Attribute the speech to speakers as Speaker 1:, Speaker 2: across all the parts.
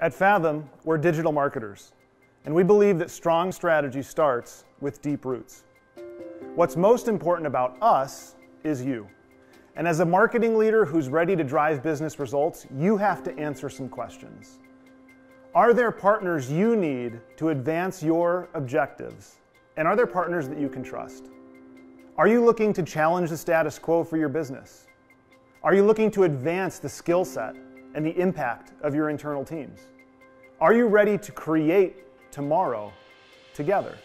Speaker 1: At Fathom, we're digital marketers, and we believe that strong strategy starts with deep roots. What's most important about us is you. And as a marketing leader who's ready to drive business results, you have to answer some questions. Are there partners you need to advance your objectives? And are there partners that you can trust? Are you looking to challenge the status quo for your business? Are you looking to advance the skill set and the impact of your internal teams? Are you ready to create tomorrow together?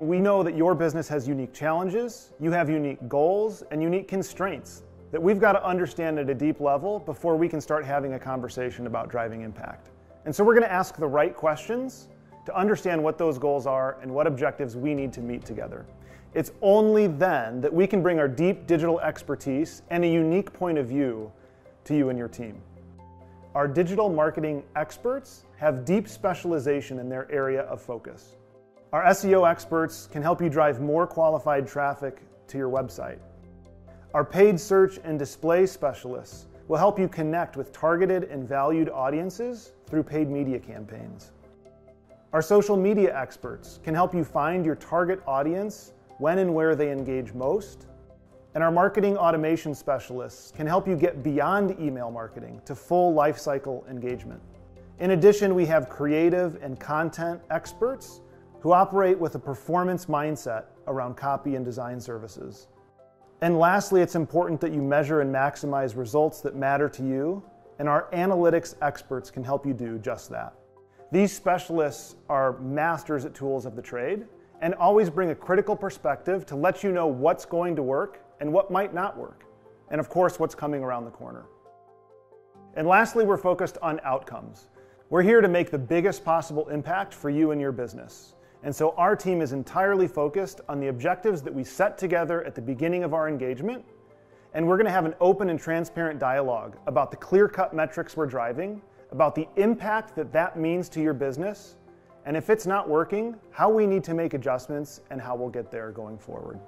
Speaker 1: We know that your business has unique challenges, you have unique goals, and unique constraints that we've got to understand at a deep level before we can start having a conversation about driving impact. And so we're going to ask the right questions to understand what those goals are and what objectives we need to meet together. It's only then that we can bring our deep digital expertise and a unique point of view to you and your team. Our digital marketing experts have deep specialization in their area of focus. Our SEO experts can help you drive more qualified traffic to your website. Our paid search and display specialists will help you connect with targeted and valued audiences through paid media campaigns. Our social media experts can help you find your target audience when and where they engage most. And our marketing automation specialists can help you get beyond email marketing to full lifecycle engagement. In addition, we have creative and content experts who operate with a performance mindset around copy and design services. And lastly, it's important that you measure and maximize results that matter to you, and our analytics experts can help you do just that. These specialists are masters at tools of the trade and always bring a critical perspective to let you know what's going to work and what might not work, and of course, what's coming around the corner. And lastly, we're focused on outcomes. We're here to make the biggest possible impact for you and your business. And so our team is entirely focused on the objectives that we set together at the beginning of our engagement. And we're going to have an open and transparent dialogue about the clear cut metrics we're driving, about the impact that that means to your business, and if it's not working, how we need to make adjustments and how we'll get there going forward.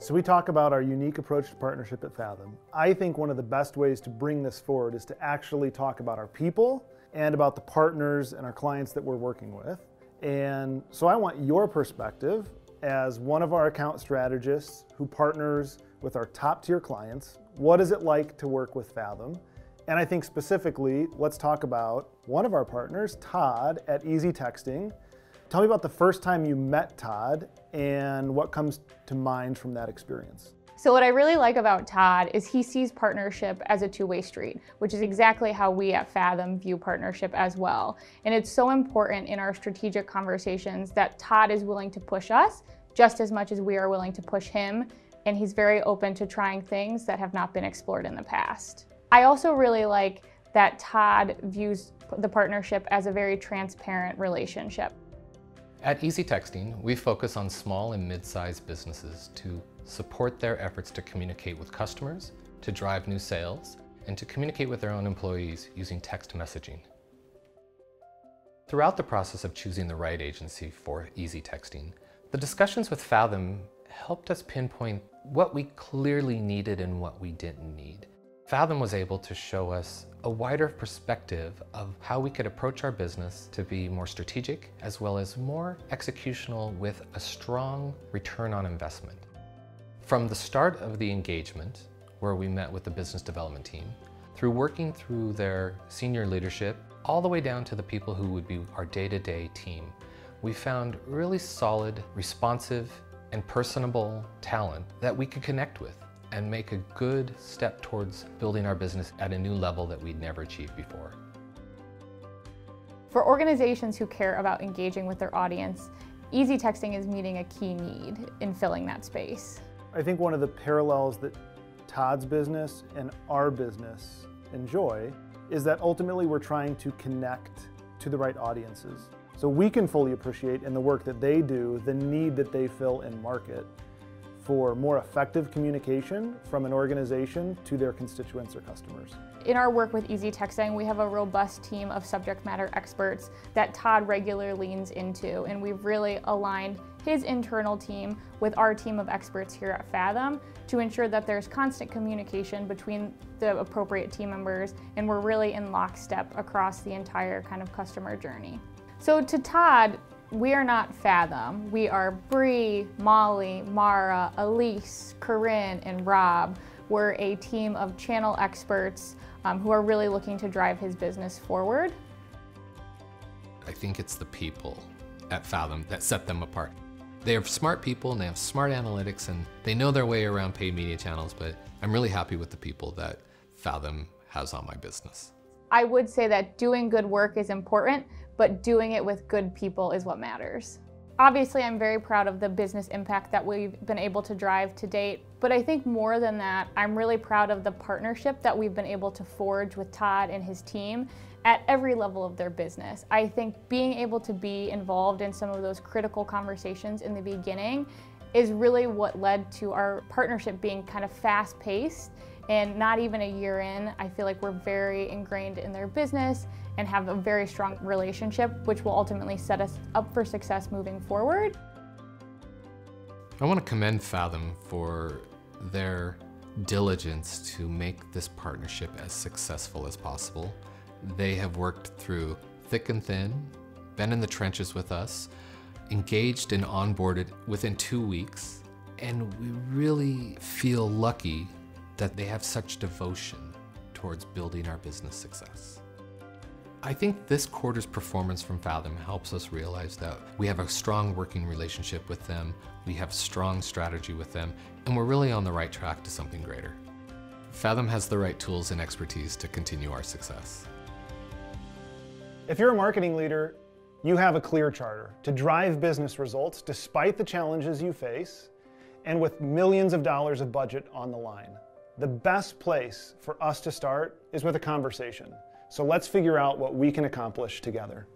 Speaker 1: So, we talk about our unique approach to partnership at Fathom. I think one of the best ways to bring this forward is to actually talk about our people and about the partners and our clients that we're working with. And so I want your perspective as one of our account strategists who partners with our top tier clients. What is it like to work with Fathom? And I think specifically, let's talk about one of our partners, Todd at EZ Texting. Tell me about the first time you met Todd and what comes to mind from that experience.
Speaker 2: So what I really like about Todd is he sees partnership as a two-way street, which is exactly how we at Fathom view partnership as well. And it's so important in our strategic conversations that Todd is willing to push us just as much as we are willing to push him. And he's very open to trying things that have not been explored in the past. I also really like that Todd views the partnership as a very transparent relationship.
Speaker 3: At EZ Texting, we focus on small and mid-sized businesses to support their efforts to communicate with customers, to drive new sales, and to communicate with their own employees using text messaging. Throughout the process of choosing the right agency for EZ Texting, the discussions with Fathom helped us pinpoint what we clearly needed and what we didn't need. Fathom was able to show us a wider perspective of how we could approach our business to be more strategic as well as more executional with a strong return on investment. From the start of the engagement, where we met with the business development team, through working through their senior leadership, all the way down to the people who would be our day-to-day -day team, we found really solid, responsive, and personable talent that we could connect with and make a good step towards building our business at a new level that we'd never achieved before.
Speaker 2: For organizations who care about engaging with their audience, EZ Texting is meeting a key need in filling that space.
Speaker 1: I think one of the parallels that Todd's business and our business enjoy is that ultimately we're trying to connect to the right audiences. So we can fully appreciate in the work that they do the need that they fill in market for more effective communication from an organization to their constituents or customers.
Speaker 2: In our work with EZ Texting, we have a robust team of subject matter experts that Todd regularly leans into, and we've really aligned his internal team with our team of experts here at Fathom to ensure that there's constant communication between the appropriate team members and we're really in lockstep across the entire kind of customer journey. So to Todd, we are not Fathom. We are Bree, Molly, Mara, Elise, Corinne, and Rob. We're a team of channel experts um, who are really looking to drive his business forward.
Speaker 3: I think it's the people at Fathom that set them apart. They are smart people and they have smart analytics and they know their way around paid media channels, but I'm really happy with the people that Fathom has on my business.
Speaker 2: I would say that doing good work is important, but doing it with good people is what matters. Obviously, I'm very proud of the business impact that we've been able to drive to date, but I think more than that, I'm really proud of the partnership that we've been able to forge with Todd and his team at every level of their business. I think being able to be involved in some of those critical conversations in the beginning is really what led to our partnership being kind of fast paced and not even a year in, I feel like we're very ingrained in their business and have a very strong relationship, which will ultimately set us up for success moving forward.
Speaker 3: I want to commend Fathom for their diligence to make this partnership as successful as possible. They have worked through thick and thin, been in the trenches with us, engaged and onboarded within two weeks, and we really feel lucky that they have such devotion towards building our business success. I think this quarter's performance from Fathom helps us realize that we have a strong working relationship with them, we have strong strategy with them, and we're really on the right track to something greater. Fathom has the right tools and expertise to continue our success.
Speaker 1: If you're a marketing leader, you have a clear charter to drive business results despite the challenges you face and with millions of dollars of budget on the line. The best place for us to start is with a conversation. So let's figure out what we can accomplish together.